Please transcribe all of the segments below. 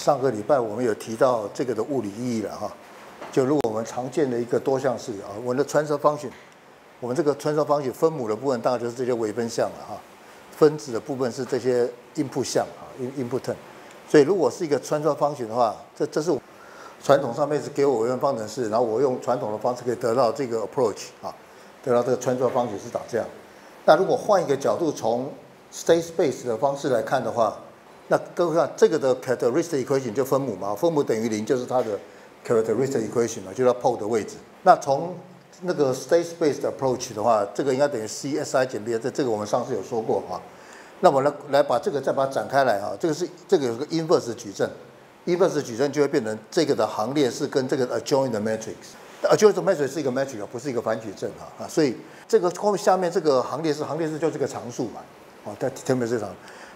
上个礼拜我们有提到这个的物理意义了哈，就如果我们常见的一个多项式啊，我们的穿梭方程，我们这个穿梭方程分母的部分当然就是这些微分项了哈，分子的部分是这些 input 项啊，input，所以如果是一个穿梭方程的话，这这是传统上面是给我微分方程式，然后我用传统的方式可以得到这个 approach 啊，得到这个穿梭方程是长这样。那如果换一个角度，从 state space 的方式来看的话，那各位看这个的 characteristic equation 就分母嘛，分母等于零就是它的 characteristic equation 嘛，就是它 pole 的位置。那从那个 state space 的 approach 的话，这个应该等于 c s i 减 b，这这个我们上次有说过哈。那我来来把这个再把它展开来哈，这个是这个有个 inverse 矩阵，inverse 矩阵就会变成这个的行列是跟这个 adjoint matrix，adjoint matrix 是一个 matrix 不是一个反矩阵啊啊，所以这个后面下面这个行列式行列式就是个常数嘛，哦，它 determine 这常。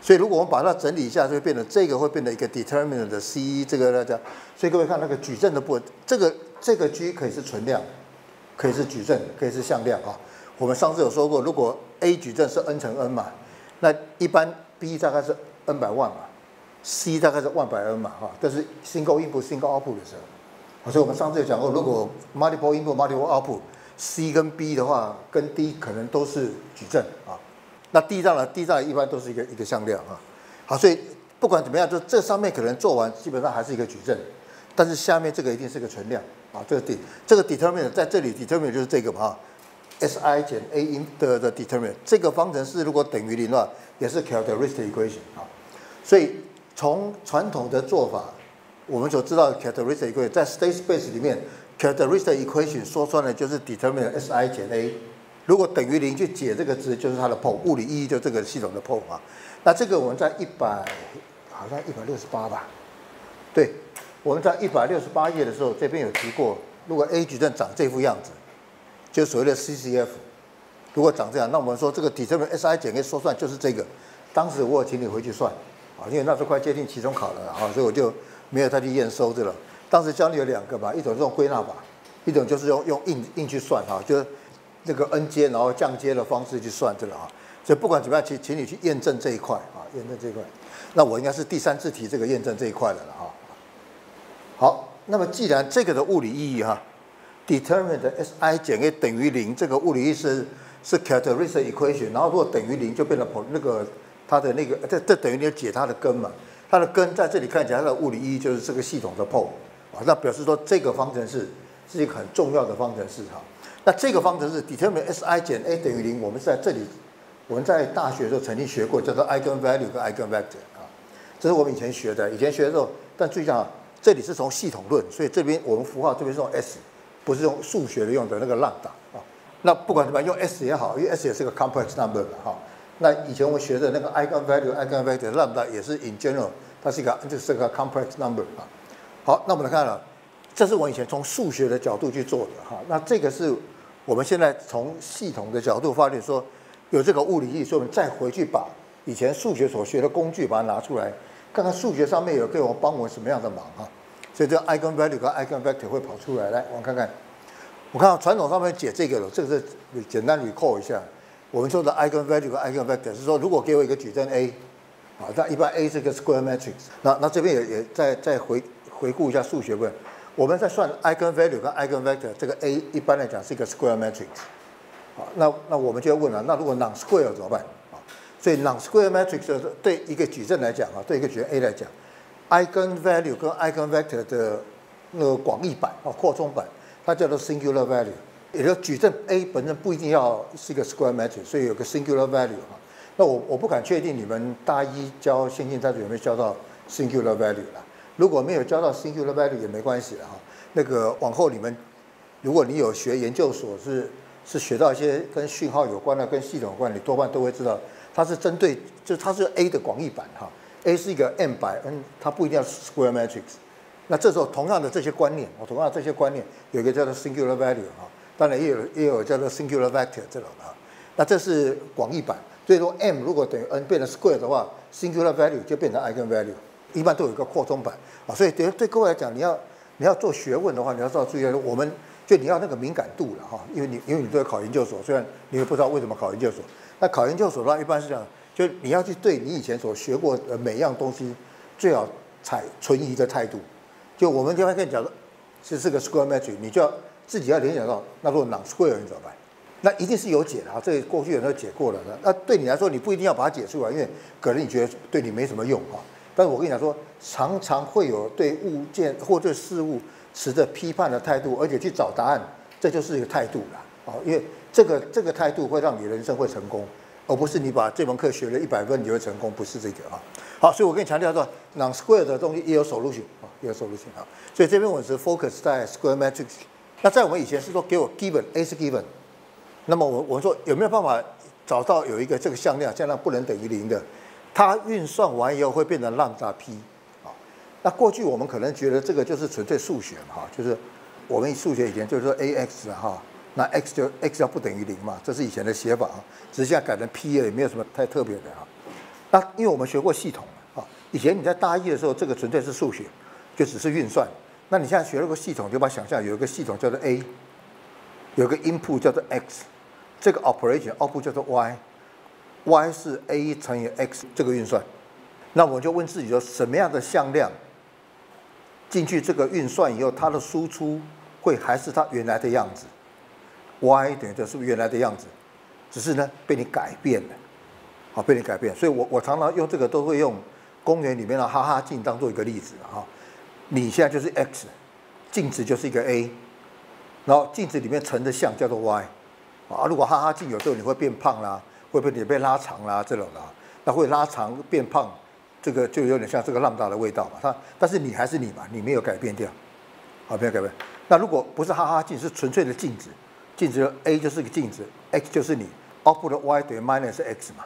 所以如果我们把它整理一下，就会变成这个会变成一个 determinant 的 C 这个大家，所以各位看那个矩阵的部分，这个这个 G 可以是存量，可以是矩阵，可以是向量啊。我们上次有说过，如果 A 矩阵是 n 乘 n 嘛，那一般 B 大概是 n 百万嘛，C 大概是万百 n 嘛哈。但是 single input single output 的时候，所以我们上次有讲过，如果 multiple input multiple output，C 跟 B 的话跟 D 可能都是矩阵啊。那地障呢？地障一般都是一个一个向量啊。好，所以不管怎么样，就这上面可能做完，基本上还是一个矩阵，但是下面这个一定是个存量啊。这个 d 这个 determinant 在这里 determinant 就是这个嘛，si 减 a in 的的 determinant 这个方程式如果等于零的话，也是 characteristic equation 啊。所以从传统的做法，我们所知道 characteristic equation 在 state space 里面，characteristic equation 说穿了就是 determinant si 减 a。如果等于零去解这个值，就是它的 pole，物理意义就这个系统的 pole 啊。那这个我们在一百，好像一百六十八吧？对，我们在一百六十八页的时候，这边有提过，如果 A 矩阵长这副样子，就所谓的 CCF，如果长这样，那我们说这个底层的 SI 减 A 说算就是这个。当时我请你回去算，啊，因为那时候快接近期中考了啊，所以我就没有再去验收这了。当时教你有两个吧，一种是用归纳法，一种就是用用硬硬去算哈，就是。这个 n 阶然后降阶的方式去算这个啊，所以不管怎么样，请请你去验证这一块啊，验证这一块。那我应该是第三次提这个验证这一块的了哈。好，那么既然这个的物理意义哈，determinant si 减 a 等于零，这个物理意义是是 characteristic equation，然后如果等于零就变成那个它的那个这这等于你要解它的根嘛，它的根在这里看起来它的物理意义就是这个系统的 pole 啊，那表示说这个方程式是一个很重要的方程式哈。那这个方程式 determine si 减 a 等于零，我们在这里，我们在大学的时候曾经学过，叫做 eigenvalue 跟 eigenvector 啊，这是我们以前学的，以前学的时候，但注意一下啊，这里是从系统论，所以这边我们符号这边是用 s，不是用数学的用的那个 lambda 啊。那不管怎么，用 s 也好，因为 s 也是个 complex number 哈。那以前我们学的那个 eigenvalue eigenvector lambda 也是 in general，它是一个就是个 complex number 啊。好，那我们来看了，这是我以前从数学的角度去做的哈，那这个是。我们现在从系统的角度发现说，有这个物理意义，所以我们再回去把以前数学所学的工具把它拿出来，看看数学上面有给我帮我什么样的忙啊？所以这个 eigenvalue 和 eigenvector 会跑出来，来我们看看。我看到传统上面解这个了，这个是简单 recall 一下。我们说的 eigenvalue 和 eigenvector 是说，如果给我一个矩阵 A，啊，那一般 A 是个 square matrix，那那这边也也再再回回顾一下数学问。我们在算 eigenvalue 跟 eigenvector，这个 A 一般来讲是一个 square matrix，好，那那我们就要问了，那如果 non-square 怎么办？啊，所以 non-square matrix 对一个矩阵来讲啊，对一个矩阵 A 来讲，eigenvalue 跟 eigenvector 的那个广义版啊，扩充版，它叫做 singular value，也就矩阵 A 本身不一定要是一个 square matrix，所以有个 singular value 哈。那我我不敢确定你们大一教线性代数有没有教到 singular value 了。如果没有教到 singular value 也没关系的哈，那个往后你们，如果你有学研究所是是学到一些跟讯号有关的、跟系统有关，你多半都会知道，它是针对就它是 A 的广义版哈，A 是一个 m 百 n，它不一定要 square matrix。那这时候同样的这些观念，我同样这些观念有一个叫做 singular value 哈，当然也有也有叫做 singular vector 这种的，那这是广义版，所以说 m 如果等于 n 变成 square 的话，singular value 就变成 eigenvalue。一般都有一个扩充版啊，所以对对各位来讲，你要你要做学问的话，你要知道注意，我们就你要那个敏感度了哈，因为你因为你都要考研究所，虽然你也不知道为什么考研究所，那考研究所的话，一般是这样，就你要去对你以前所学过的每样东西，最好采存疑的态度。就我们刚才跟你讲说，是这个 square matrix，你就要自己要联想到，那如果 non square 你怎么办？那一定是有解的啊，这过去有人都解过了的。那对你来说，你不一定要把它解出来，因为可能你觉得对你没什么用哈。但是我跟你讲说，常常会有对物件或对事物持着批判的态度，而且去找答案，这就是一个态度了哦。因为这个这个态度会让你人生会成功，而不是你把这门课学了一百分你会成功，不是这个啊。好，所以我跟你强调说，non square 的东西也有 solution 啊，也有 solution 啊。所以这边我是 focus 在 square matrix。那在我们以前是说给我 given a 是 given。那么我我说有没有办法找到有一个这个向量，向量不能等于零的，它运算完以后会变成浪大 p 啊？那过去我们可能觉得这个就是纯粹数学嘛，哈，就是我们数学以前就是说 a x 哈，那 x 就 x 要不等于零嘛，这是以前的写法啊，只是现在改成 p 了，也没有什么太特别的哈。那因为我们学过系统啊，以前你在大一的时候，这个纯粹是数学，就只是运算。那你现在学了个系统，就把想象有一个系统叫做 a，有个 input 叫做 x。这个 operation output 叫做 y y 是 a 乘以 x 这个运算，那我就问自己说，什么样的向量进去这个运算以后，它的输出会还是它原来的样子？y 等于这是不是原来的样子？只是呢被你改变了，好被你改变。所以我我常常用这个都会用公园里面的哈哈镜当做一个例子哈。你现在就是 x，镜子就是一个 a，然后镜子里面成的像叫做 y。啊，如果哈哈镜有时候你会变胖啦，会不会也被拉长啦这种的，那会拉长变胖，这个就有点像这个浪大的味道嘛。它但是你还是你嘛，你没有改变掉，好，没有改变。那如果不是哈哈镜，是纯粹的镜子，镜子 A 就是个镜子，X 就是你，output Y 等于 minus X 嘛，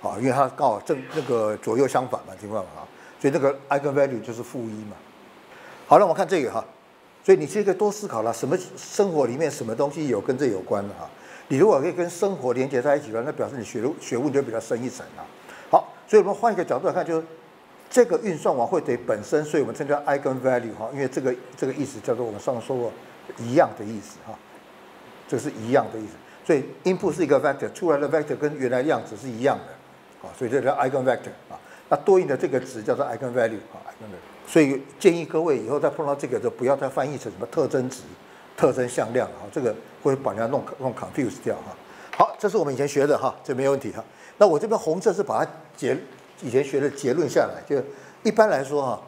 好，因为它刚好正那个左右相反嘛，情况啊，所以那个 eigenvalue 就是负一嘛。好了，我们看这个哈。所以你其实可以多思考了，什么生活里面什么东西有跟这有关的哈？你如果可以跟生活连接在一起的，那表示你学学问就比较深一层啊。好，所以我们换一个角度来看，就是这个运算完会对本身，所以我们称叫 eigenvalue 哈，因为这个这个意思叫做我们上次说过一样的意思哈，这是一样的意思。所以 input 是一个 vector，出来的 vector 跟原来样子是一样的，啊，所以这叫 eigenvector 啊。那对应的这个值叫做 eigenvalue 啊，eigenvalue。所以建议各位以后再碰到这个，就不要再翻译成什么特征值、特征向量啊，这个会把人家弄弄 confuse 掉哈。好，这是我们以前学的哈，这没有问题哈。那我这边红色是把它结以前学的结论下来，就一般来说哈，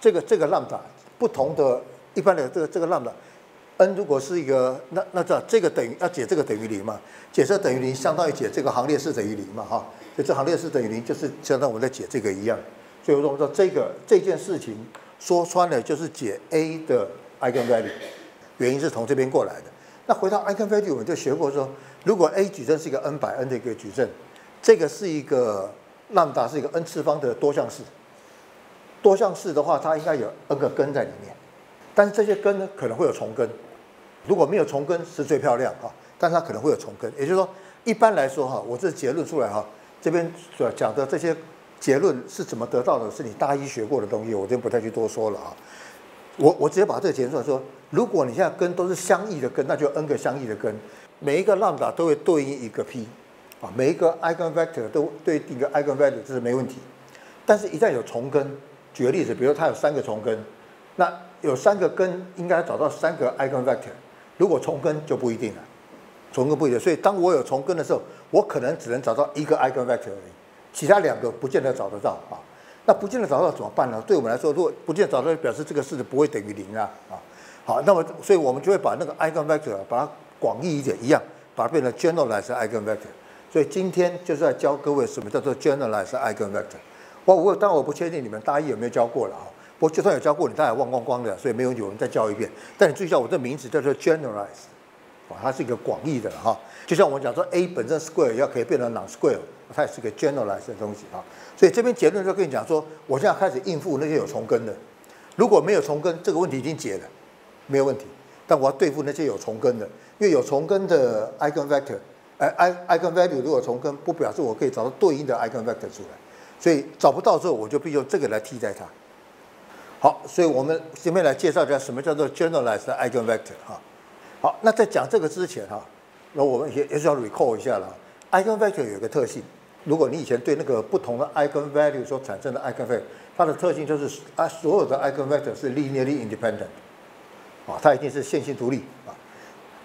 这个这个 lambda 不同的，一般的这个这个 lambda，n 如果是一个那那这这个等于要解这个等于零嘛，解这等于零相当于解这个行列式等于零嘛哈，就这行列式等于零就是相当于我们在解这个一样。所以说我们说这个这件事情说穿了就是解 A 的 eigenvalue，原因是从这边过来的。那回到 eigenvalue，我们就学过说，如果 A 矩阵是一个 n 百 n 的一个矩阵，这个是一个 lambda 是一个 n 次方的多项式。多项式的话，它应该有 n 个根在里面，但是这些根呢可能会有重根。如果没有重根是最漂亮啊，但是它可能会有重根。也就是说，一般来说哈，我这结论出来哈，这边所讲的这些。结论是怎么得到的？是你大一学过的东西，我就不太去多说了啊。我我直接把这个结论说：如果你现在根都是相异的根，那就 n 个相异的根，每一个 lambda 都会对应一个 p，啊，每一个 eigenvector 都对应一个 eigenvalue，这是没问题。但是，一旦有重根，举个例子，比如它有三个重根，那有三个根应该找到三个 eigenvector，如果重根就不一定了，重根不一定。所以，当我有重根的时候，我可能只能找到一个 eigenvector 而已。其他两个不见得找得到啊，那不见得找到怎么办呢？对我们来说，如果不见得找到，表示这个式子不会等于零啊啊。好，那么所以我们就会把那个 eigenvector 把它广义一点，一样把它变成 generalized eigenvector。所以今天就是在教各位什么叫做 generalized eigenvector。我我当然我不确定你们大一有没有教过了啊，不过就算有教过，你大概忘光光的，所以没有有人再教一遍。但你注意一下，我这名字叫做 generalized，啊，它是一个广义的哈。就像我们讲说，a 本身 square 要可以变成 non square。它也是个 generalized 的东西啊，所以这边结论就跟你讲说，我现在开始应付那些有重根的，如果没有重根，这个问题已经解了，没有问题。但我要对付那些有重根的，因为有重根的 eigenvector，哎，i eigenvalue 如果重根，不表示我可以找到对应的 eigenvector 出来，所以找不到之后，我就必须用这个来替代它。好，所以我们前面来介绍一下什么叫做 generalized eigenvector 哈。好，那在讲这个之前哈，那我们也也是要 recall 一下了。eigenvector 有个特性，如果你以前对那个不同的 eigenvalue 所产生的 eigenvalue 它的特性就是啊，所有的 eigenvector 是 linearly independent，啊，它一定是线性独立啊。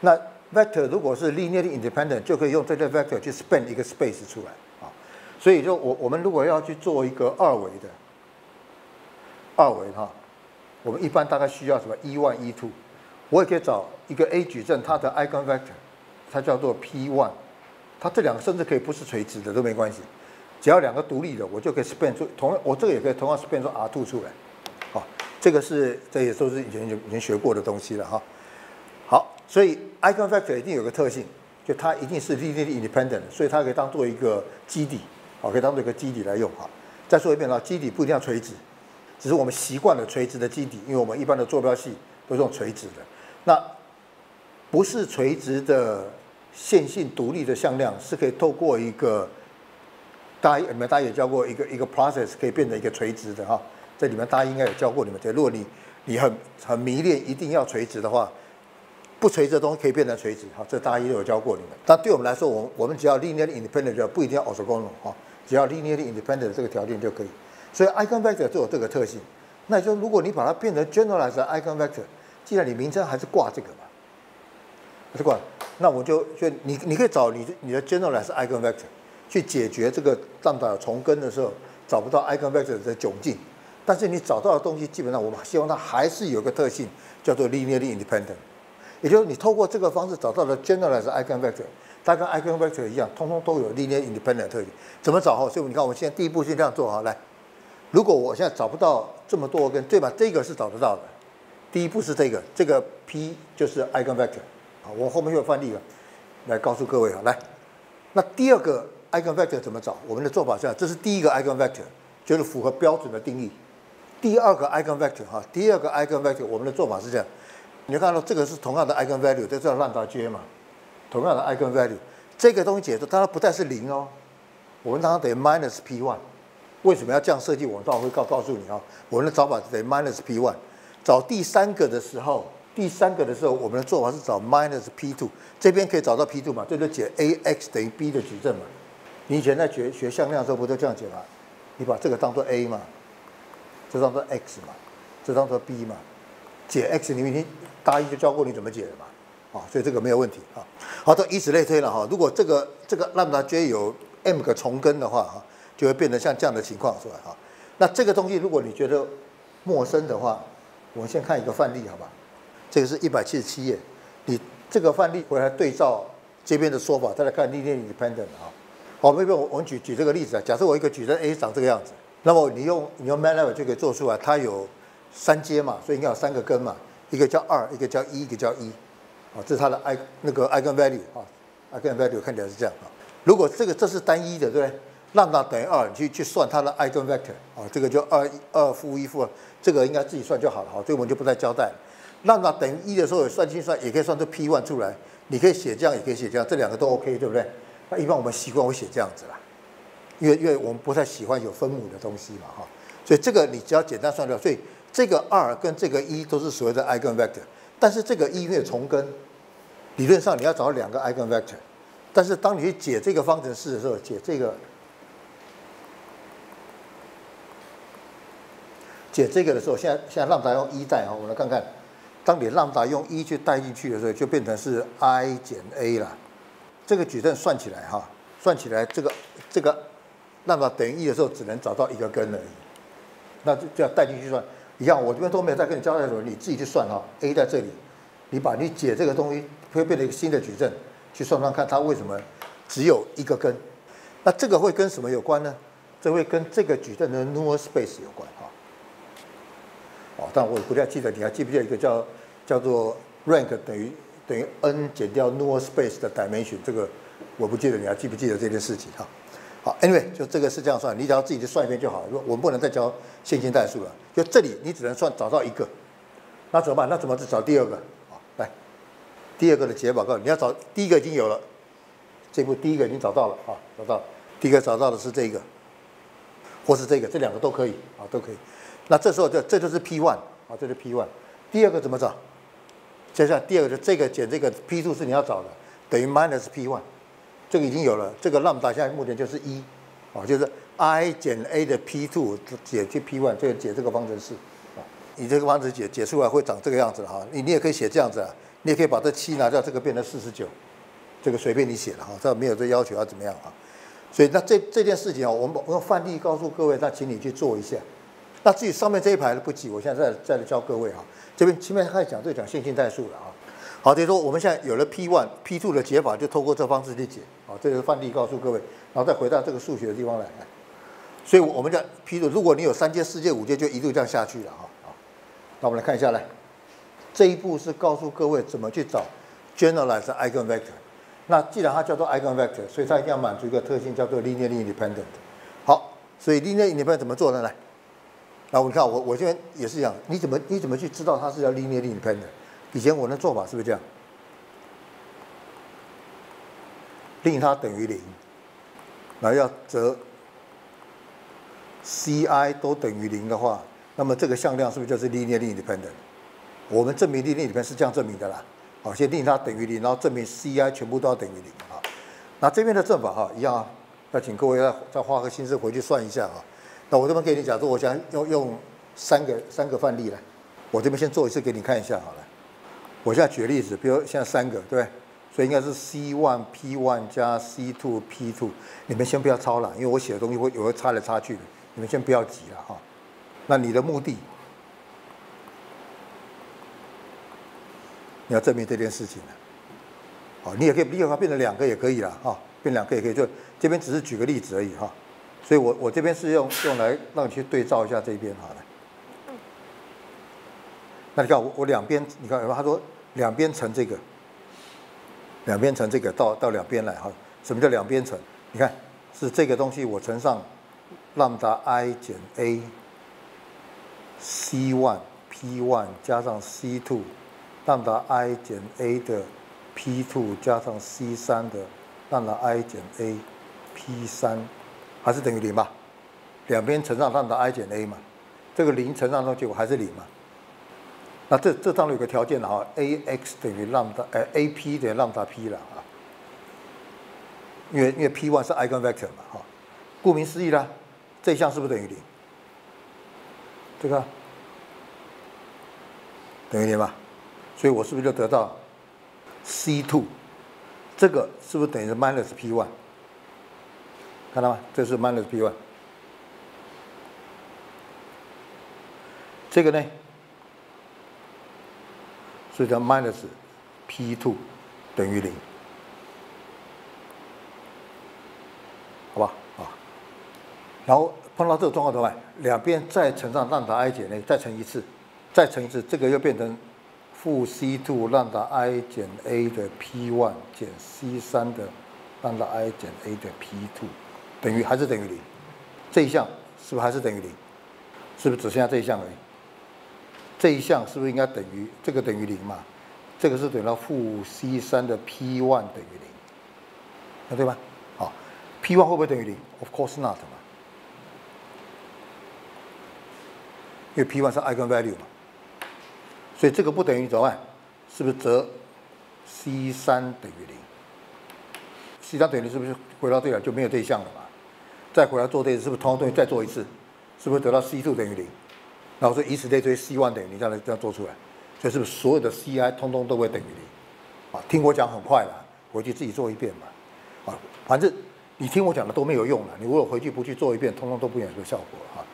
那 vector 如果是 linearly independent，就可以用这个 vector 去 span 一个 space 出来啊。所以就我我们如果要去做一个二维的二维哈，我们一般大概需要什么 e one e two，我也可以找一个 A 矩阵，它的 eigenvector 它叫做 p one，它这两个甚至可以不是垂直的都没关系。只要两个独立的，我就可以 span 出同，我这个也可以同样 span 出 R two 出来，这个是这也都是以前就已经学过的东西了哈。好，所以 eigenvector 一定有个特性，就它一定是 linearly independent，所以它可以当做一个基底，好，可以当做一个基底来用哈。再说一遍啊，基底不一定要垂直，只是我们习惯了垂直的基底，因为我们一般的坐标系都是用垂直的。那不是垂直的线性独立的向量是可以透过一个大家你们大家也教过一个一个 process 可以变成一个垂直的哈，这里面大家应该有教过你们。对如果你你很很迷恋一定要垂直的话，不垂直的东西可以变成垂直，好，这大家也有教过你们。但对我们来说，我我们只要 linear independent 就不一定要 orthogonal 哈，只要 linear independent 这个条件就可以。所以 eigenvector 就有这个特性。那就如果你把它变成 generalized eigenvector，既然你名称还是挂这个嘛，还是挂，那我就就你你可以找你你的 generalized eigenvector。去解决这个浪达重根的时候找不到 eigenvector 的窘境，但是你找到的东西基本上我们希望它还是有个特性叫做 linearly independent，也就是你透过这个方式找到的 generalized eigenvector，它跟 eigenvector 一样，通通都有 linearly independent 特性。怎么找哈？所以你看我们现在第一步先这样做哈，来，如果我现在找不到这么多根，对吧？这个是找得到的，第一步是这个，这个 P 就是 eigenvector，好，我后面有范例了，来告诉各位啊，来，那第二个。eigenvector 怎么找？我们的做法是这样：这是第一个 eigenvector，就是符合标准的定义。第二个 eigenvector 哈，第二个 eigenvector，我们的做法是这样：你看到这个是同样的 eigenvalue，这叫浪达 J 嘛，同样的 eigenvalue，这个东西解出，它不再是零哦，我们当然等于 minus p one。为什么要这样设计？我们待会会告告诉你啊。我们的找法等于 minus p one。找第三个的时候，第三个的时候，我们的做法是找 minus p two。这边可以找到 p two 嘛？这就解 a x 等于 b 的矩阵嘛。你以前在学学向量的时候不都这样解吗？你把这个当做 a 嘛，这当做 x 嘛，这当做 b 嘛，解 x 你已经大一就教过你怎么解了嘛，啊，所以这个没有问题啊。好的，以此类推了哈。如果这个这个 lambda j 有 m 个重根的话哈，就会变成像这样的情况出来哈。那这个东西如果你觉得陌生的话，我们先看一个范例好吧？这个是一百七十七页，你这个范例回来对照这边的说法，再来看 linear independent 啊。好，比如我我们举举这个例子啊，假设我一个矩阵 A 长这个样子，那么你用你用 MATLAB 就可以做出来，它有三阶嘛，所以应该有三个根嘛，一个叫二，一个叫一，一个叫一，啊，这是它的 i 那个 eigenvalue 啊，eigenvalue 看起来是这样啊。如果这个这是单一的，对不对？浪大等于二，你去去算它的 eigenvector 啊，这个就二二负一负二，这个应该自己算就好了，好，这个我们就不再交代了。浪大等于一的时候，算计算也可以算出 p one 出来，你可以写这样，也可以写这样，这两个都 OK，对不对？那一般我们习惯会写这样子啦，因为因为我们不太喜欢有分母的东西嘛，哈，所以这个你只要简单算掉，所以这个二跟这个一都是所谓的 eigenvector，但是这个一因为重根，理论上你要找两个 eigenvector，但是当你去解这个方程式的时候，解这个解这个的时候，现在现在让大家用一代啊，我们来看看，当你让大家用一去代进去的时候，就变成是 i 减 a 了。这个矩阵算起来哈，算起来这个这个，那么等于一的时候只能找到一个根而已，那就就要带进去算。一样，我这边都没有再跟你交代什么，你自己去算哈。A 在这里，你把你解这个东西会变成一个新的矩阵，去算算看它为什么只有一个根。那这个会跟什么有关呢？这会跟这个矩阵的 null space 有关哈。哦，但我不太记得，你还记不记得一个叫叫做 rank 等于？等于 n 减掉 null space 的 dimension，这个我不记得，你还记不记得这件事情哈？好，anyway，就这个是这样算，你只要自己去算一遍就好了。我们不能再教线性代数了，就这里你只能算找到一个，那怎么办？那怎么去找第二个？好，来，第二个的解法告诉你，你要找第一个已经有了，这步第一个已经找到了啊，找到，第一个找到的是这个，或是这个，这两个都可以啊，都可以。那这时候这这就是 p one 啊，这是 p one，第二个怎么找？接下来第二个就这个减这个 p two 是你要找的，等于 minus p one，这个已经有了，这个 lambda 现在目前就是一，啊，就是 i 减 a 的 p two 解去 p one，这个解这个方程式啊，你这个方程解解出来会长这个样子了哈。你你也可以写这样子啊，你也可以把这七拿掉，这个变成四十九，这个随便你写了哈，这没有这要求要怎么样啊。所以那这这件事情啊，我们我用范例告诉各位，那请你去做一下。那至于上面这一排的不急，我现在再再教各位啊。这边前面开始讲这讲线性代数了啊。好，等于说我们现在有了 P one、P two 的解法，就透过这方式去解。好，这是范例告诉各位，然后再回到这个数学的地方来。所以我们叫 P two，如果你有三阶、四阶、五阶，就一路这样下去了哈。好，那我们来看一下来，这一步是告诉各位怎么去找 generalized eigenvector。那既然它叫做 eigenvector，所以它一定要满足一个特性，叫做 linearly independent。好，所以 linearly independent 怎么做的呢？那我们看我我这边也是一样，你怎么你怎么去知道它是叫 linearly independent？以前我的做法是不是这样？令它等于零，然后要则 Ci 都等于零的话，那么这个向量是不是就是 linearly independent？我们证明 linearly independent 是这样证明的啦。好，先令它等于零，然后证明 Ci 全部都要等于零啊。那这边的证法哈一样啊，那请各位再再花个心思回去算一下啊。那我这边给你讲说，我想用用三个三个范例来，我这边先做一次给你看一下好了。我现在举个例子，比如现在三个，对不对？所以应该是 C one P one 加 C two P two。你们先不要抄了，因为我写的东西会有会差来差去的，你们先不要急了哈。那你的目的，你要证明这件事情呢。好，你也可以，你也可以变成两个也可以了哈，变两个也可以，就这边只是举个例子而已哈。所以我我这边是用用来让你去对照一下这边好了。那你看我我两边，你看他说两边乘这个，两边乘这个到到两边来哈，什么叫两边乘？你看是这个东西我乘上 lambda i 减 a c one p one 加上 c two lambda i 减 a 的 p two 加上 c 三的 lambda i 减 a p 三，还是等于零吧？两边乘上 lambda i 减 a 嘛，这个零乘上去结果还是零嘛？那这这当然有个条件了哈，a x 等于 lambda，哎，a p 等于 lambda p 了啊，因为因为 p one 是 eigenvector 嘛哈，顾名思义啦，这一项是不是等于零？这个等于零吧，所以我是不是就得到 c two，这个是不是等于 minus p one？看到吗？这是 minus p one，这个呢？所以叫 minus p two 等于零，好吧？啊，然后碰到这个状况怎么办？两边再乘上浪达 i 减 a，再乘一次，再乘一次，这个又变成负 c two 浪达 i 减 a 的 p one 减 c 三的浪达 i 减 a 的 p two 等于还是等于零？这一项是不是还是等于零？是不是只剩下这一项而已？这一项是不是应该等于这个等于零嘛？这个是等于到负 c 三的 p one 等于零，那对吧？好，p one 会不会等于零？Of course not 嘛，因为 p one 是 eigenvalue 嘛，所以这个不等于怎么办？是不是则 c 三等于零？c 三等于零是不是回到这了就没有这一项了嘛？再回来做这一次是不是同样东西再做一次？是不是得到 c two 等于零？然后说以此类推，c one 等于零，这样这样做出来，所以是不是所有的 ci 通通都会等于零？啊，听我讲很快了，回去自己做一遍嘛。啊，反正你听我讲的都没有用了，你如果回去不去做一遍，通通都不有这个效果哈。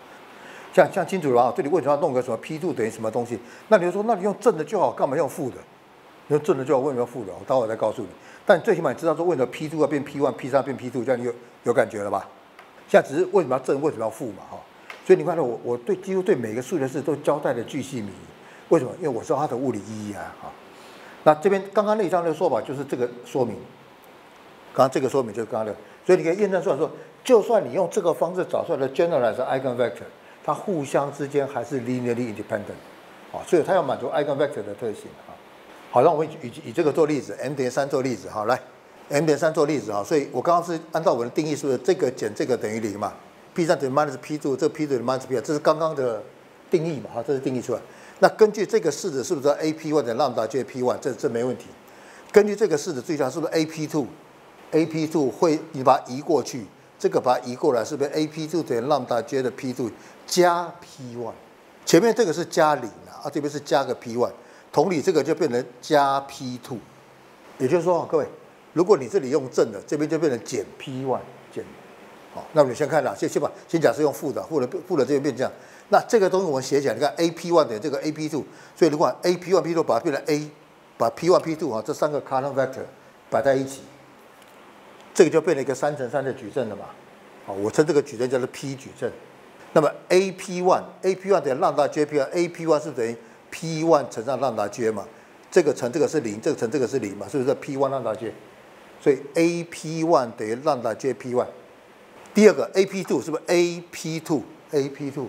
像像清楚了啊，这里为什么要弄个什么 p two 等于什么东西？那你就说，那你用正的就好，干嘛用负的？用正的就好，为什么要负的？我待会再告诉你。但最起码你知道说，为什么 p two 要变 p one，p 三变 p two，这样你有有感觉了吧？现在只是为什么要正，为什么要负嘛？哈。所以你看到我，我对几乎对每个数学式都交代的巨细靡遗。为什么？因为我知道它的物理意义啊！哈，那这边刚刚那张的说法就是这个说明。刚刚这个说明就是刚刚的，所以你可以验证出来说，就算你用这个方式找出来的 generalized eigenvector，它互相之间还是 linearly independent。啊，所以它要满足 eigenvector 的特性啊。好，让我们以以这个做例子，m 等于三做例子。好，来，m 等于三做例子啊。所以我刚刚是按照我的定义，是不是这个减这个等于零嘛？P 三等于 minus P two，这 P 等于 minus P 二，这是刚刚的定义嘛？哈，这是定义出来。那根据这个式子，是不是 A P 或者 lambda 就 P one？这这没问题。根据这个式子，最强是不是 A P two？A P two 会你把它移过去，这个把它移过来，是不是 a p two 等于 lambda j 的 p two 加 P1？前面这个是加零啊，啊这边是加个 P1 同理这个就变成加 p two。也就是说，各位，如果你这里用正的，这边就变成减 P1 减。那么你先看啦，先先把先假设用负的，负的负的这个变这样。那这个东西我们写起来，你看 a p one 等于这个 a p two，所以如果 a p one p two 把它变成 a，把 p one p two 啊这三个 column vector 摆在一起，这个就变成一个三乘三的矩阵了嘛。好，我称这个矩阵叫做 P 矩阵。那么 a p one a p one 等于 lambda j P 一，A p one 是等于 p one 乘上 lambda j 嘛？这个乘这个是零，这个乘这个是零嘛？是不是 p one lambda j？所以 a p one 等于 lambda j p one。第二个 a p two 是不是 a p two a p two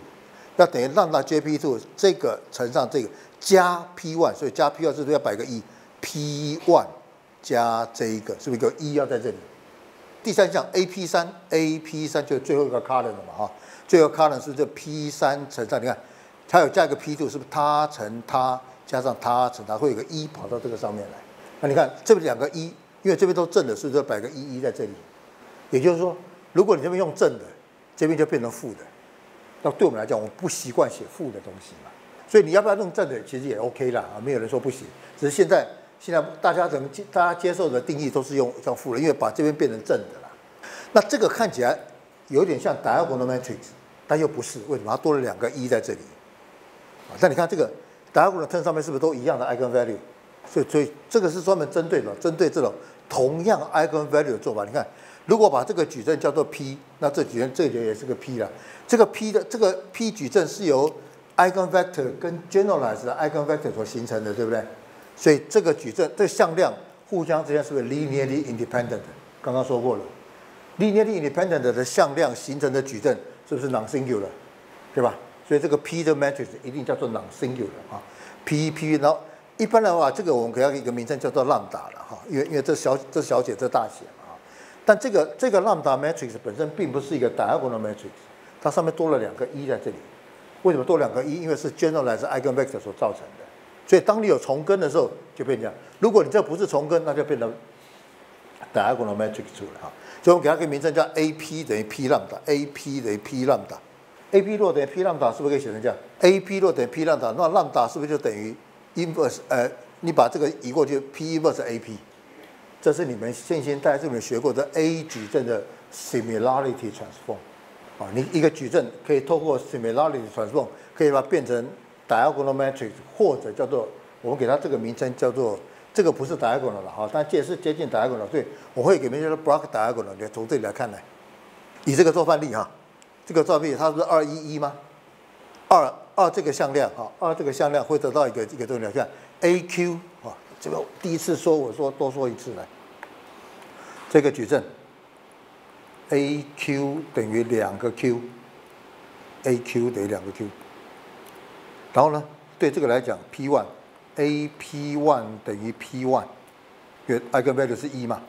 那等于 lambda j p two 这个乘上这个加 p one，所以加 p one 是不是要摆个一 p one 加这一个是不是一个一要在这里？第三项 a p 三 a p 三就是最后一个 column 了嘛？哈，最后 column 是这 p 三乘上，你看它有加一个 p two，是不是它乘它？加上它乘它会有个一跑到这个上面来，那你看这边两个一，因为这边都正的，所以说摆个一一在这里。也就是说，如果你这边用正的，这边就变成负的。那对我们来讲，我们不习惯写负的东西嘛，所以你要不要用正的，其实也 OK 啦，啊，没有人说不行。只是现在现在大家怎么接，大家接受的定义都是用用负的，因为把这边变成正的啦。那这个看起来有点像 diagonal matrix，但又不是，为什么它多了两个一在这里？啊，但你看这个。diagonal term 上面是不是都一样的 eigenvalue？所以，所以这个是专门针对的，针对这种同样 eigenvalue 的做法。你看，如果把这个矩阵叫做 P，那这矩阵这节也是个 P 了。这个 P 的这个 P 矩阵是由 eigenvector 跟 generalized eigenvector 所形成的，对不对？所以这个矩阵这个向量互相之间是不是 linearly independent？刚刚说过了，linearly independent 的向量形成的矩阵是不是 non-singular？对吧？所以这个 P 的 matrix 一定叫做 non-singular 啊，P P，然后一般的话，这个我们给它一个名称叫做浪打了哈，因为因为这小这小写这大写，但这个这个 lambda matrix 本身并不是一个 diagonal matrix，它上面多了两个一在这里，为什么多两个一？因为是 generalized eigenvector 所造成的，所以当你有重根的时候就变这样，如果你这不是重根，那就变成 diagonal matrix 出来哈，所以我们给它个名称叫 A P 等于 P lambda，A P 等于 P lambda。A P 若等于 P 浪打是不是可以写成这样？A P 若等于 P 浪打，那浪打是不是就等于 inverse？呃，你把这个移过去，P inverse A P，这是你们先先在这里面学过的 A 矩阵的 similarity transform。啊，你一个矩阵可以透过 similarity transform 可以把它变成 diagonal matrix，或者叫做我们给它这个名称叫做这个不是 diagonal 了哈，但这也是接近 diagonal，所以我会给名叫做 block diagonal。你从这里来看呢，以这个做范例哈。这个照片它是二一一吗？二二这个向量哈，二这个向量会得到一个一个东西，看 A Q，这个第一次说我说多说一次来，这个矩阵 A Q 等于两个 Q，A Q 等于两个 Q，然后呢，对这个来讲 P one A P one 等于 P one，因为 eigenvalue 是一嘛，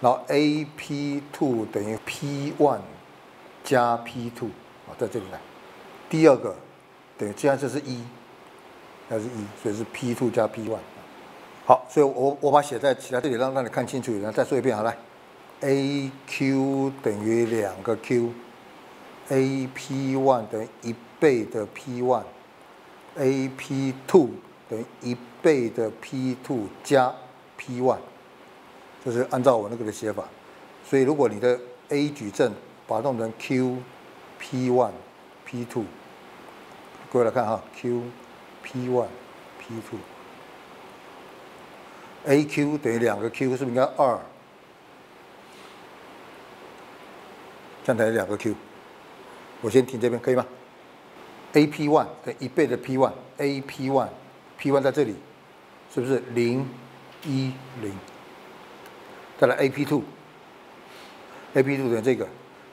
然后 A P two 等于 P one。加 P two 啊，在这里来，第二个等于既然这是一，那是一，所以是 P two 加 P one。好，所以我我把写在其他这里，让让你看清楚。然后再说一遍，好来，A Q 等于两个 Q，A P one 等于一倍的 P one，A P two 等于一倍的 P two 加 P one，这是按照我那个的写法。所以如果你的 A 矩阵把它弄成 Q P one P two，各位来看哈，Q P one P two AQ 等于两个 Q 是不是应该二？这样等于两个 Q。我先停这边可以吗？A P one 等于一倍的 P one，A P one P one 在这里，是不是零一零？再来 A P two，A P two 等于这个。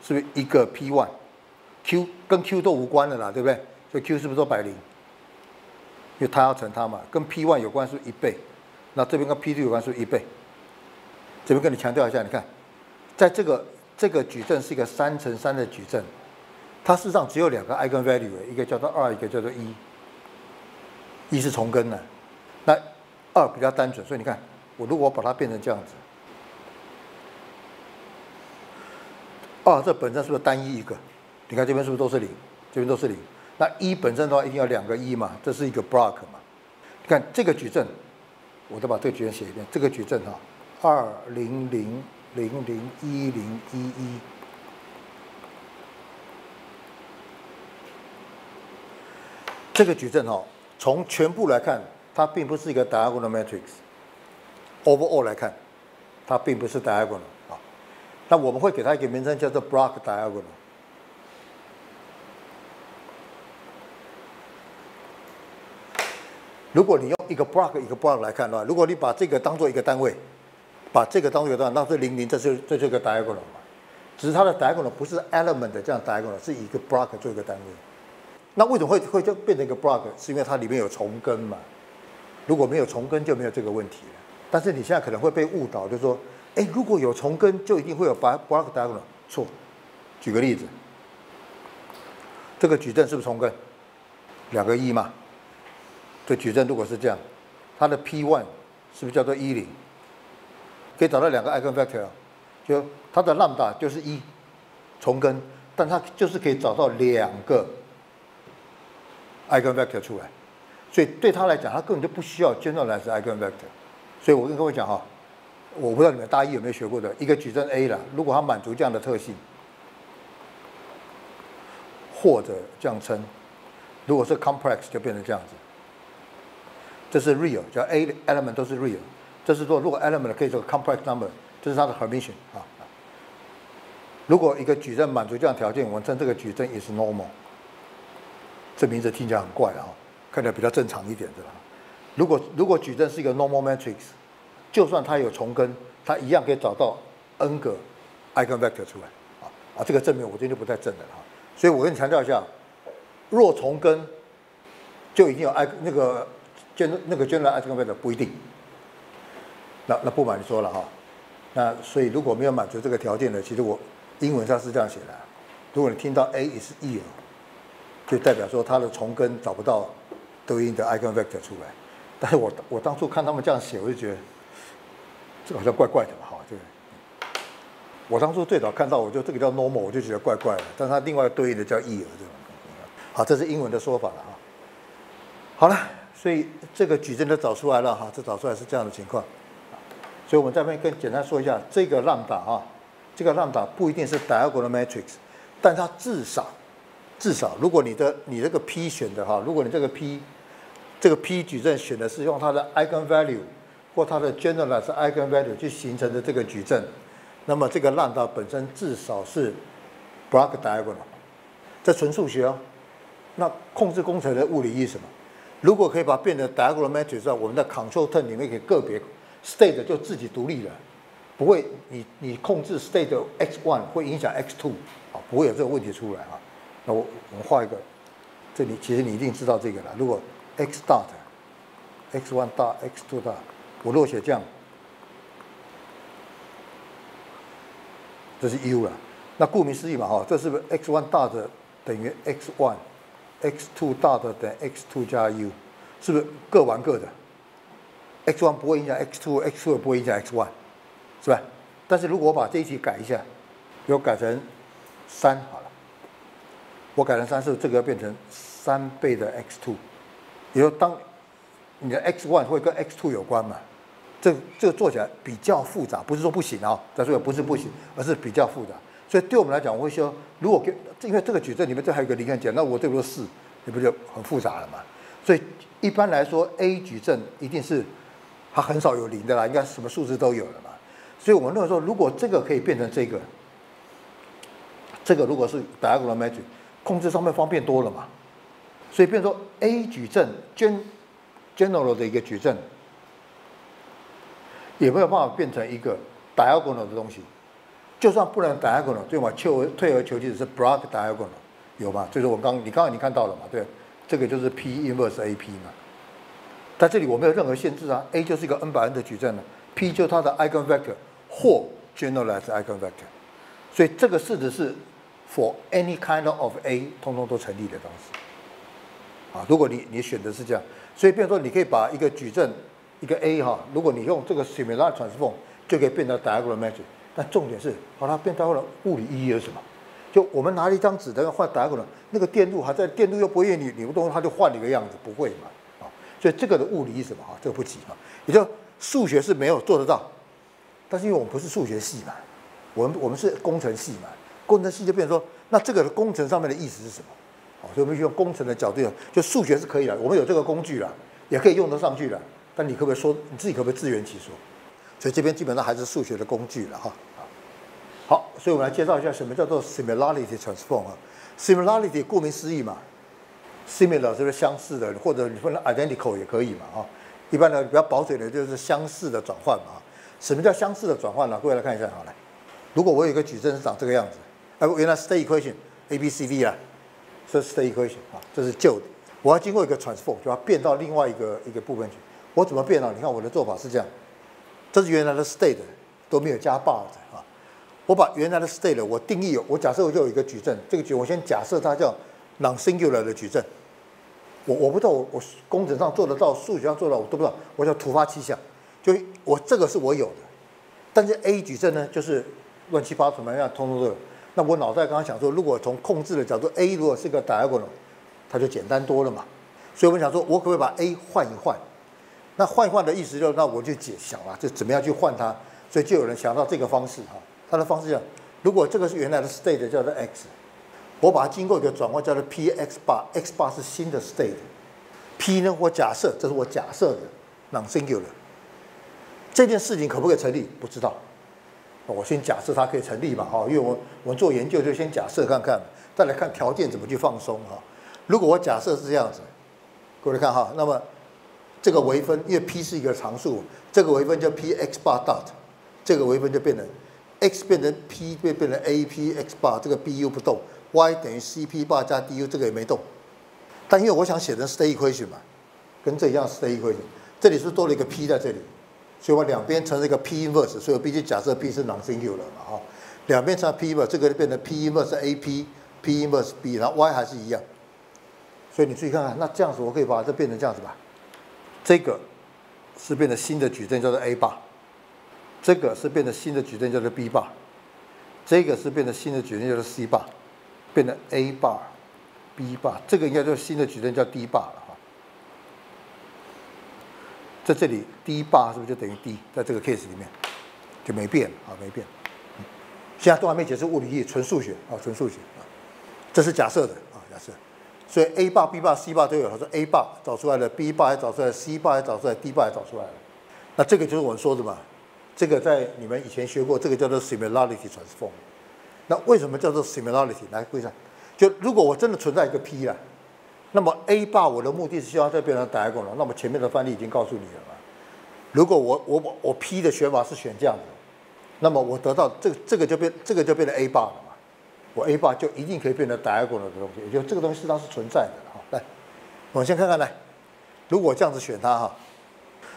是不是一个 P one，Q 跟 Q 都无关的啦，对不对？所以 Q 是不是都百零？因为它要乘它嘛，跟 P one 有关是一倍，那这边跟 P D 有关是一倍。这边跟你强调一下，你看，在这个这个矩阵是一个三乘三的矩阵，它事实上只有两个 eigenvalue，一个叫做二，一个叫做一。一是重根的，那二比较单纯，所以你看，我如果把它变成这样子。二这本身是不是单一一个？你看这边是不是都是零？这边都是零。那一本身的话一定要两个一嘛，这是一个 block 嘛。你看这个矩阵，我再把这个矩阵写一遍。这个矩阵哈，二零零零零一零一一，这个矩阵哈，从全部来看，它并不是一个 diagonal matrix。overall 来看，它并不是 diagonal 啊。那我们会给它一个名称叫做 block diagonal。如果你用一个 block 一个 block 来看的话，如果你把这个当做一个单位，把这个当做一个单位，那这零零，这就这就一个 diagonal 嘛。只是它的 diagonal 不是 element 的这样 diagonal，是一个 block 做一个单位。那为什么会会就变成一个 block？是因为它里面有重根嘛。如果没有重根，就没有这个问题了。但是你现在可能会被误导，就是说，哎，如果有重根，就一定会有 block diagonal。错。举个例子，这个矩阵是不是重根？两个一嘛。这矩阵如果是这样，它的 p one 是不是叫做一零？可以找到两个 eigenvector，就它的 lambda 就是一重根，但它就是可以找到两个 eigenvector 出来，所以对他来讲，他根本就不需要 generalize eigenvector。所以我跟各位讲哈，我不知道你们大一有没有学过的一个矩阵 A 了，如果它满足这样的特性，或者这样称，如果是 complex 就变成这样子。这是 real，叫 A element 都是 real。这是说，如果 element 可以做 complex number，这是它的 Hermitian 啊。如果一个矩阵满足这样条件，我们称这个矩阵也是 normal。这名字听起来很怪啊，看起来比较正常一点，对吧？如果如果矩阵是一个 normal matrix，就算它有重根，它一样可以找到 n 个 eigenvector 出来啊啊！这个证明我今天就不再证了哈。所以我跟你强调一下，若重根就已经有 i 那个。建那个 general eigenvector 不一定，那那不瞒你说了哈，那所以如果没有满足这个条件呢，其实我英文上是这样写的，如果你听到 A is e，就代表说它的重根找不到对应的 i g e n vector 出来，但是我我当初看他们这样写，我就觉得这个好像怪怪的嘛哈，这个，我当初最早看到我就这个叫 normal，我就觉得怪怪的，但是它另外对应的叫 e 这种，好，这是英文的说法了哈，好了。所以这个矩阵都找出来了哈，这找出来是这样的情况，所以我们这边跟简单说一下，这个浪打啊，这个浪打不一定是 diagonal matrix，但它至少至少，如果你的你这个 P 选的哈，如果你这个 P 这个 P 矩阵选的是用它的 eigenvalue 或它的 generalized eigenvalue 去形成的这个矩阵，那么这个浪打本身至少是 block diagonal，这纯数学哦。那控制工程的物理意义是什么？如果可以把变成 diagonal matrix，我们的 control turn 里面可以个别 state 就自己独立了，不会你你控制 state x one 会影响 x two 啊，不会有这个问题出来啊。那我我们画一个，这里其实你一定知道这个了。如果 x dot x one 大 x two 大我若写这样，这是 u 了。那顾名思义嘛，哈，这是不是 x one 大的等于 x one？X two 大的等 x two 加 u，是不是各玩各的？x one 不会影响 x two，x two 也不会影响 x one，是吧？但是如果我把这一题改一下，比如改成三好了，我改成三，是这个要变成三倍的 x two，也就当你的 x one 会跟 x two 有关嘛？这这个做起来比较复杂，不是说不行啊，再说也不是不行，而是比较复杂。所以对我们来讲，我会说，如果给，因为这个矩阵里面这还有个零跟减，那我这不是四，你不就很复杂了嘛？所以一般来说，A 矩阵一定是它很少有零的啦，应该什么数字都有了嘛。所以我们认为说，如果这个可以变成这个，这个如果是 diagonal magic 控制上面方便多了嘛。所以变说 A 矩阵 gen general 的一个矩阵，也没有办法变成一个 diagonal 的东西。就算不能 diagonal，对吗？求退而求其次是 block diagonal，有吗？就是我刚你刚刚你看到了嘛？对，这个就是 P inverse A P 嘛。在这里我没有任何限制啊，A 就是一个 n 百 n 的矩阵了，P 就它的 eigenvector 或 generalized eigenvector，所以这个式子是 for any kind of A，通通都成立的东西。啊，如果你你选的是这样，所以变说你可以把一个矩阵一个 A 哈，如果你用这个 similar transform，就可以变成 diagonal matrix。但重点是，好了，变 diagonal 物理意义是什么？就我们拿了一张纸，等要换 diagonal，那个电路还在，电路又不会你扭动，它就换了一个样子，不会嘛？啊，所以这个的物理意义什么？哈，这个不急啊。也就数学是没有做得到，但是因为我们不是数学系嘛，我们我们是工程系嘛，工程系就变成说，那这个工程上面的意思是什么？哦，所以我们用工程的角度，就数学是可以的，我们有这个工具了，也可以用得上去了。但你可不可以说你自己可不可以自圆其说？所以这边基本上还是数学的工具了哈。好，所以我们来介绍一下什么叫做 similarity transform 啊。similarity 顾名思义嘛，similar 就是相似的，或者你分 identical 也可以嘛啊。一般的比较保守的就是相似的转换嘛。什么叫相似的转换呢？各位来看一下，好来，如果我有一个矩阵是长这个样子，哎，原来 state equation a b c d 啊。这是 state equation 啊，这是旧的。我要经过一个 transform，就要变到另外一个一个部分去。我怎么变呢？你看我的做法是这样，这是原来的 state 都没有加 bar 的啊。我把原来的 state 我定义有，我假设我就有一个矩阵，这个矩我先假设它叫 non-singular 的矩阵。我我不知道我我工程上做得到，数学上做到我都不知道。我叫突发奇想，就我这个是我有的，但是 A 矩阵呢，就是乱七八糟什么样通通都有。那我脑袋刚刚想说，如果从控制的角度，A 如果是个 diagonal，它就简单多了嘛。所以我们想说，我可不可以把 A 换一换？那换一换的意思就是，那我就解想了，就怎么样去换它。所以就有人想到这个方式哈，它的方式叫，如果这个是原来的 state 叫做 x，我把它经过一个转换叫做 p x bar，x bar 是新的 state，p 呢我假设这是我假设的 non-singular，这件事情可不可以成立？不知道。我先假设它可以成立嘛，哈，因为我我做研究就先假设看看，再来看条件怎么去放松哈。如果我假设是这样子，各位看哈，那么这个微分，因为 p 是一个常数，这个微分叫 p x bar dot，这个微分就变成 x 变成 p 变变成 a p x bar，这个 b u 不动，y 等于 c p bar 加 d u，这个也没动。但因为我想写成 state equation 嘛，跟这一样 state equation，这里是多了一个 p 在这里。所以我两边乘了一个 p inverse，所以我必须假设 p 是 non-singular 嘛，哈，两边乘 p inverse，这个就变成 p inverse a，p，p inverse b，然后 y 还是一样。所以你注意看看，那这样子我可以把这变成这样子吧。这个是变成新的矩阵叫做 a 八这个是变成新的矩阵叫做 b 八这个是变成新的矩阵叫做 c 八变成 a 八、B 八这个应该就是新的矩阵叫 d bar 了。在这里，d 八是不是就等于 d？在这个 case 里面就没变啊，没变。现在都还没解释物理意义，纯数学啊，纯数学啊。这是假设的啊，假设。所以 a 坝、b 坝、c 坝都有。他说 a 坝找出来了，b 坝也找出来，c 坝也找出来，d 坝也找出来了。那这个就是我们说的嘛。这个在你们以前学过，这个叫做 similarity transform。那为什么叫做 similarity？来，各位看，就如果我真的存在一个 p 了。那么 A 坝我的目的是希望再变成 diagonal，那么前面的范例已经告诉你了嘛。如果我我我 P 的选法是选这样的，那么我得到这个这个就变这个就变成 A 坝了。我 a 八就一定可以变成 diagonal 的东西，也就这个东西实际上是存在的哈。来，我们先看看来，如果这样子选它哈，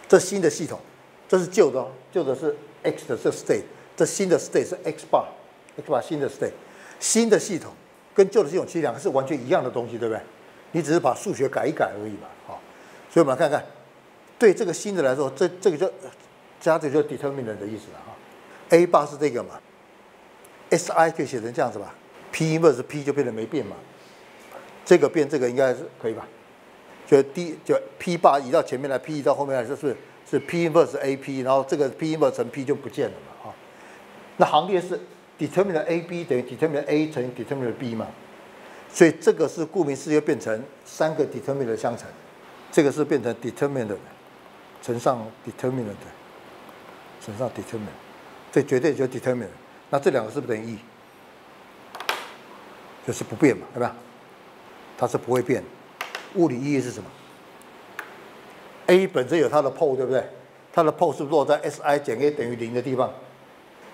这新的系统，这是旧的，旧的是 X 的这 state，这新的 state 是 X bar，X bar 新的 state，新的系统跟旧的系统其实两个是完全一样的东西，对不对？你只是把数学改一改而已嘛，好，所以我们来看看，对这个新的来说，这这个就加这个就 determinant 的意思了哈。a 八是这个嘛，S I 可以写成这样子吧，P inverse P 就变得没变嘛，这个变这个应该是可以吧？就 D 就 P 把移到前面来，P 移到后面来，就是是 P inverse A P，然后这个 P inverse 乘 P 就不见了嘛，哈。那行列是 determinant A B 等于 determinant A 乘以 determinant B 嘛。所以这个是顾名思义变成三个 determinant 相乘，这个是变成 determinant 乘上 determinant 乘上 determinant，这绝对就 determinant。那这两个是不是等于一？就是不变嘛，对吧？它是不会变。物理意义是什么？A 本身有它的 pole，对不对？它的 pole 是落在 Si 减 A 等于零的地方？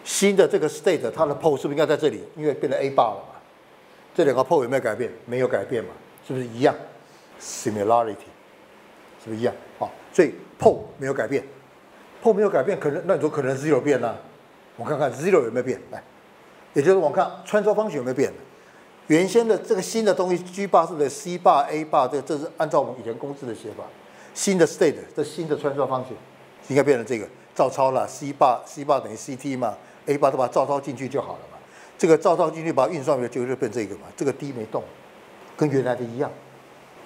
新的这个 state 它的 pole 是不是应该在这里？因为变成 A bar 了。这两个 pole 有没有改变？没有改变嘛，是不是一样？Similarity 是不是一样？好，所以 pole 没有改变，pole 没有改变，可能那你说可能 zero 变呢？我看看 zero 有没有变？来，也就是我看穿梭方程有没有变？原先的这个新的东西 G bar 是不是 C bar A bar？这这是按照我们以前公式的写法，新的 state 这新的穿梭方程应该变成这个照抄了 C bar C bar 等于 CT 嘛 A 八都把它照抄进去就好了嘛。这个照抄进去把它运算就就变这个嘛，这个 D 没动，跟原来的一样，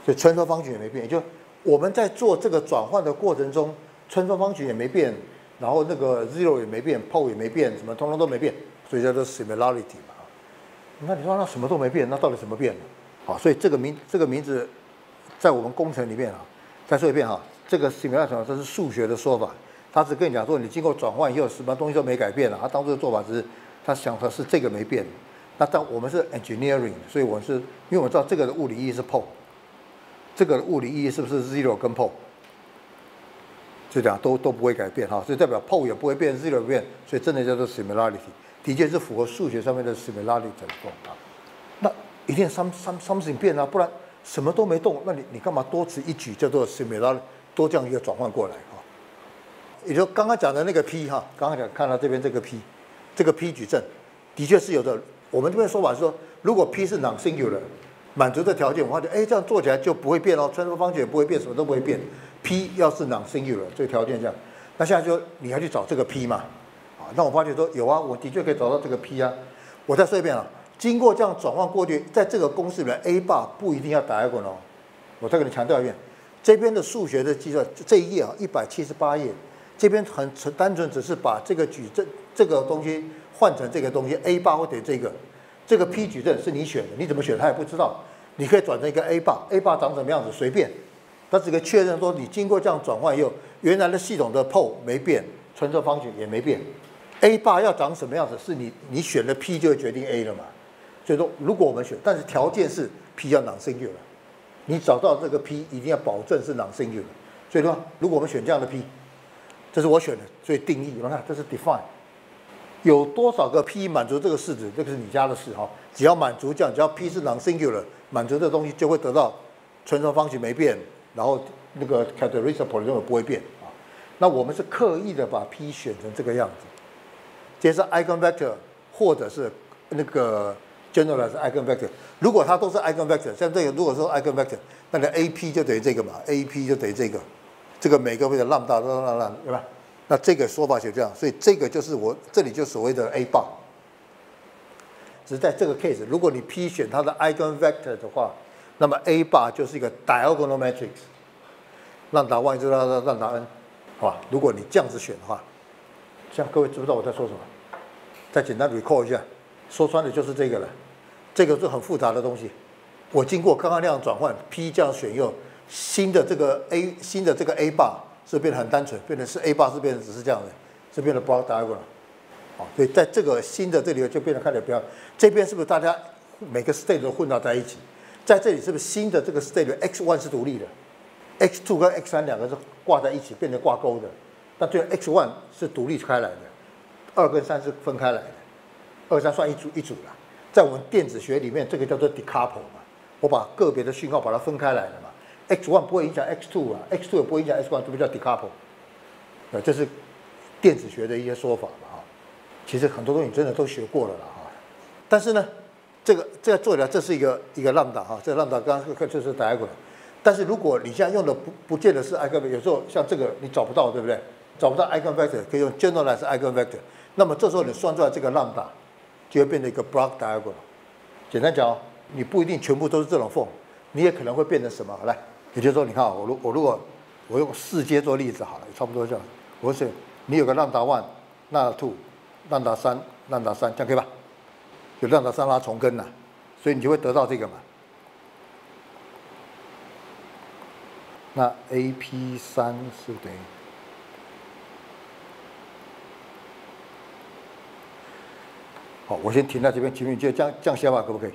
所以穿梭方程也没变，就我们在做这个转换的过程中，穿梭方程也没变，然后那个 zero 也没变，pole 也没变，什么通通都没变，所以叫做 similarity 嘛。那你说那什么都没变，那到底什么变了？好，所以这个名这个名字在我们工程里面啊，再说一遍哈，这个 similarity 这是数学的说法，他只跟你讲说你经过转换以后什么东西都没改变了，他当初的做法是。他想的是这个没变，那但我们是 engineering，所以我是因为我知道这个的物理意义是 p o 这个的物理意义是不是 zero 跟 p o 就这样都都不会改变。哈，所以代表 p o 也不会变，zero 变，所以真的叫做 similarity，的确是符合数学上面的 similarity 这种啊。那一定 some some something 变啊，不然什么都没动，那你你干嘛多此一举叫做 similarity，多这样一个转换过来啊？也就刚刚讲的那个 P 哈，刚刚讲看到这边这个 P。这个 P 矩阵的确是有的。我们这边说法是说，如果 P 是 non-singular，满足的条件，我发觉哎，这样做起来就不会变哦，穿梭方程也不会变，什么都不会变。P 要是 non-singular，这个条件这样，那现在就你要去找这个 P 嘛？那我发觉说有啊，我的确可以找到这个 P 啊。我再说一遍啊，经过这样转换过去，在这个公式里面，A bar 不一定要打一滚哦。我再给你强调一遍，这边的数学的计算这一页啊，一百七十八页，这边很纯单纯只是把这个矩阵。这个东西换成这个东西，A 八或者这个，这个 P 矩阵是你选的，你怎么选他也不知道。你可以转成一个 A 八，A 八长什么样子随便。它只可以确认说你经过这样转换以后，原来的系统的 PO 没变，存折方程也没变。A 八要长什么样子，是你你选的 P 就会决定 A 了嘛。所以说，如果我们选，但是条件是 P 要 non-singular，你找到这个 P 一定要保证是 non-singular。所以说，如果我们选这样的 P，这是我选的，所以定义，你看这是 define。有多少个 P 满足这个式子，这个是你家的事哈。只要满足这样，只要 P 是 non-singular，满足这东西就会得到存存方程没变，然后那个 characteristic polynomial 不会变啊。那我们是刻意的把 P 选成这个样子，也是 eigenvector，或者是那个 generalized eigenvector。如果它都是 eigenvector，像这个，如果说 eigenvector，那个 A P 就等于这个嘛，A P 就等于这个，这个每个位的浪大浪浪浪，对吧？那这个说法就这样，所以这个就是我这里就所谓的 A 棒。只在这个 case，如果你 P 选它的 eigenvector 的话，那么 A 板就是一个 diagonal matrix，浪达 Y 就浪浪浪达 N，好吧？如果你这样子选的话，这样各位知不知道我在说什么？再简单 recall 一下，说穿的就是这个了。这个是很复杂的东西。我经过刚刚那样转换，P 这样选用新的这个 A 新的这个 A bar。是变得很单纯，变成是 A 八是变成只是这样的，是变得 block diagram，好，所以在这个新的这里就变得看起来比较，这边是不是大家每个 state 都混到在一起？在这里是不是新的这个 state x one 是独立的，x two 跟 x 三两个是挂在一起变成挂钩的，但最后 x one 是独立开来的，二跟三是分开来的，二三算一组一组的，在我们电子学里面这个叫做 decouple 嘛，我把个别的讯号把它分开来了嘛。x one 不会影响 x two 啊，x two 也不会影响 x one，这不叫 decouple，呃，这是电子学的一些说法嘛哈。其实很多东西真的都学过了了哈。但是呢，这个这个做起来这是一个一个 lambda 哈，这个 lambda 刚刚就是 diagonal。但是如果你现在用的不不见得是 eigenvector，有时候像这个你找不到对不对？找不到 eigenvector 可以用 generalized eigenvector，那么这时候你算出来这个 lambda 就会变成一个 block diagonal。简单讲哦，你不一定全部都是这种 form，你也可能会变成什么？来。也就是说，你看我如我如果我用四阶做例子好了，差不多这样。我是你有个浪达 one、浪达 two、浪达三、浪达三，这样可以吧？有浪达三拉重根了，所以你就会得到这个嘛。那 A P 三是等于好，我先停在这边，请问你觉得这样这样写法可不可以？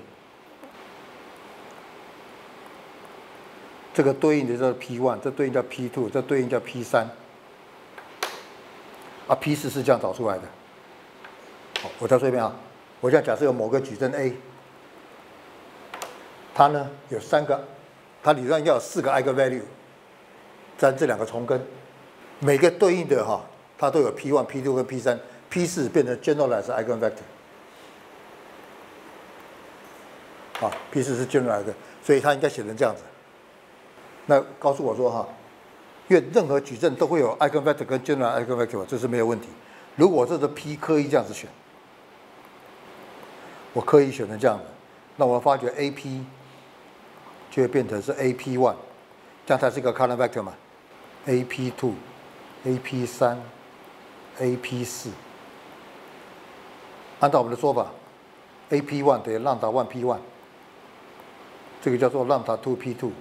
这个对应的叫 P one，这对应叫 P two，这对应叫 P 三，啊，P 四是这样找出来的。好，我再说一遍啊，我现在假设有某个矩阵 A，它呢有三个，它理论上要有四个 eigenvalue，在这两个重根，每个对应的哈，它都有 P one、P two 跟 P 三，P 四变成 generalized eigenvector，啊，P 四是 generalized，所以它应该写成这样子。那告诉我说哈，因为任何矩阵都会有 eigenvector 跟 general eigenvector，这是没有问题。如果这是 P 刻意这样子选，我刻意选成这样的，那我发觉 AP 就会变成是 AP one，这样才是一个 column vector 嘛，AP two，AP 三，AP 四。按照我们的说法，AP one 等于 lambda one P one，这个叫做 lambda two P two，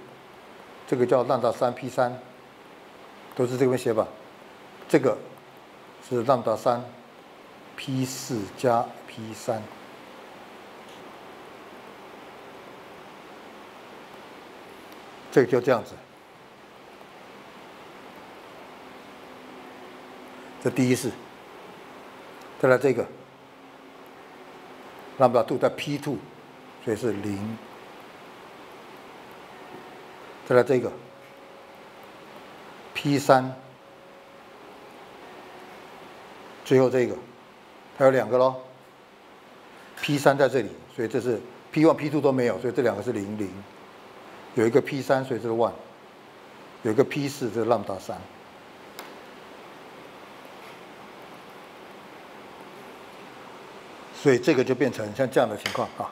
这个叫 lambda 三 P 三，都是这边写吧。这个是 lambda 三 P 四加 P 三，这个就这样子。这第一式，再来这个。lambda two 在 P two，所以是零。再来这个 P 三，最后这个，它有两个喽。P 三在这里，所以这是 P one、P two 都没有，所以这两个是零零。有一个 P 三，所以这是 one。有一个 P 四，这是 lambda 三。所以这个就变成像这样的情况啊，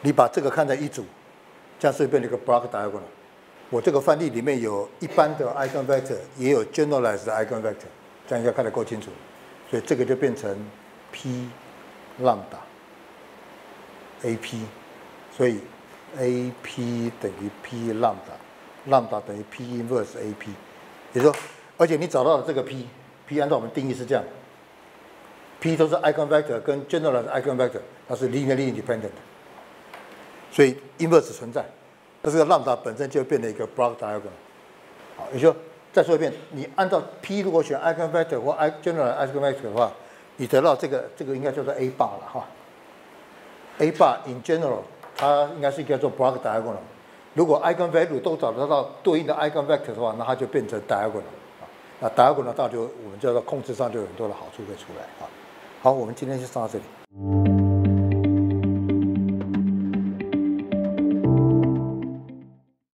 你把这个看在一组，这样是变成一个 block diagonal。我这个范例里面有一般的 eigenvector，也有 generalized eigenvector，这样应该看得够清楚。所以这个就变成 P lambda AP，所以 AP 等于 P lambda，lambda 等于 P inverse AP。也就说，而且你找到了这个 P，P 按照我们定义是这样。P 都是 eigenvector 跟 generalized eigenvector，它是 linearly independent，所以 inverse 存在，那这个让导本身就变成一个 block diagram。好，也就再说一遍，你按照 P 如果选 eigenvector 或 i general eigen vector 的话，你得到这个这个应该叫做 A bar 了哈。A bar in general 它应该是叫做 block diagram。如果 eigenvalue 都找得到对应的 eigenvector 的话，那它就变成 diagram。那 diagonal 到就我们就要控制上就有很多的好处会出来啊。好，我们今天就上到这里。